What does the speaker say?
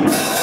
Oh!